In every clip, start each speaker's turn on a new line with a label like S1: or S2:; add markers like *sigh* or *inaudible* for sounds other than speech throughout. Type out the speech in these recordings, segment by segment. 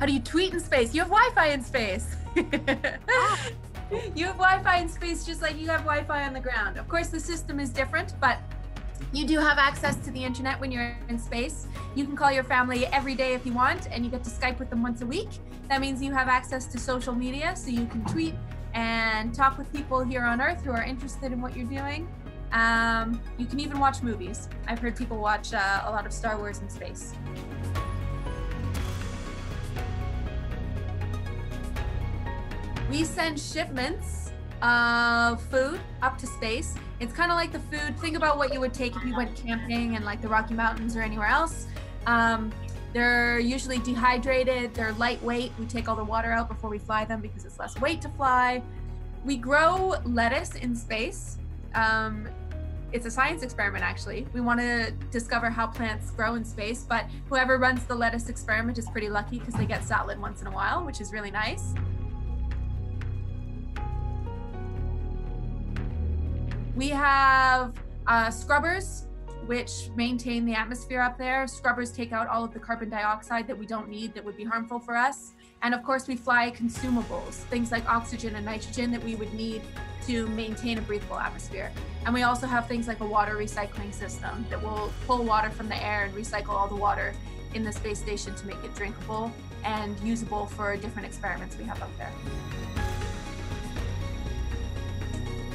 S1: How do you tweet in space? You have Wi-Fi in space. *laughs* you have Wi-Fi in space just like you have Wi-Fi on the ground. Of course, the system is different, but you do have access to the internet when you're in space. You can call your family every day if you want, and you get to Skype with them once a week. That means you have access to social media, so you can tweet and talk with people here on Earth who are interested in what you're doing. Um, you can even watch movies. I've heard people watch uh, a lot of Star Wars in space. We send shipments of food up to space. It's kind of like the food. Think about what you would take if you went camping in like the Rocky Mountains or anywhere else. Um, they're usually dehydrated, they're lightweight. We take all the water out before we fly them because it's less weight to fly. We grow lettuce in space. Um, it's a science experiment, actually. We want to discover how plants grow in space, but whoever runs the lettuce experiment is pretty lucky because they get salad once in a while, which is really nice. We have uh, scrubbers, which maintain the atmosphere up there. Scrubbers take out all of the carbon dioxide that we don't need that would be harmful for us. And of course, we fly consumables, things like oxygen and nitrogen that we would need to maintain a breathable atmosphere. And we also have things like a water recycling system that will pull water from the air and recycle all the water in the space station to make it drinkable and usable for different experiments we have up there.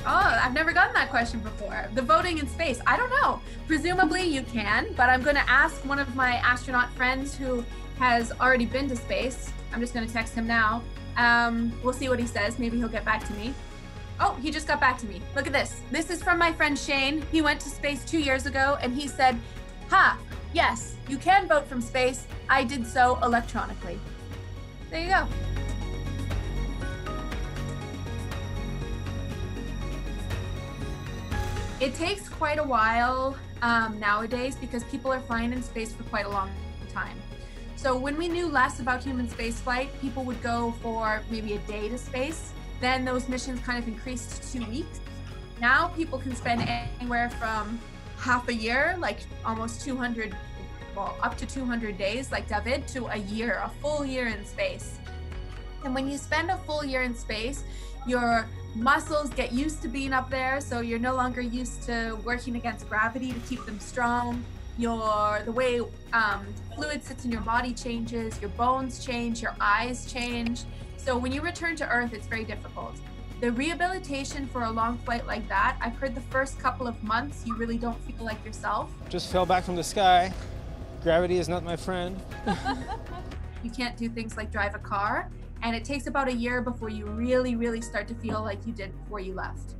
S1: Oh, I've never gotten that question before. The voting in space. I don't know. Presumably you can, but I'm going to ask one of my astronaut friends who has already been to space. I'm just going to text him now. Um, we'll see what he says. Maybe he'll get back to me. Oh, he just got back to me. Look at this. This is from my friend Shane. He went to space two years ago and he said, Ha, yes, you can vote from space. I did so electronically. There you go. It takes quite a while um, nowadays because people are flying in space for quite a long time. So when we knew less about human spaceflight, people would go for maybe a day to space. Then those missions kind of increased to two weeks. Now people can spend anywhere from half a year, like almost 200, well, up to 200 days, like David, to a year, a full year in space. And when you spend a full year in space, your muscles get used to being up there, so you're no longer used to working against gravity to keep them strong. Your the way um, fluid sits in your body changes, your bones change, your eyes change. So when you return to Earth, it's very difficult. The rehabilitation for a long flight like that, I've heard the first couple of months you really don't feel like yourself.
S2: Just fell back from the sky. Gravity is not my friend. *laughs*
S1: you can't do things like drive a car and it takes about a year before you really, really start to feel like you did before you left.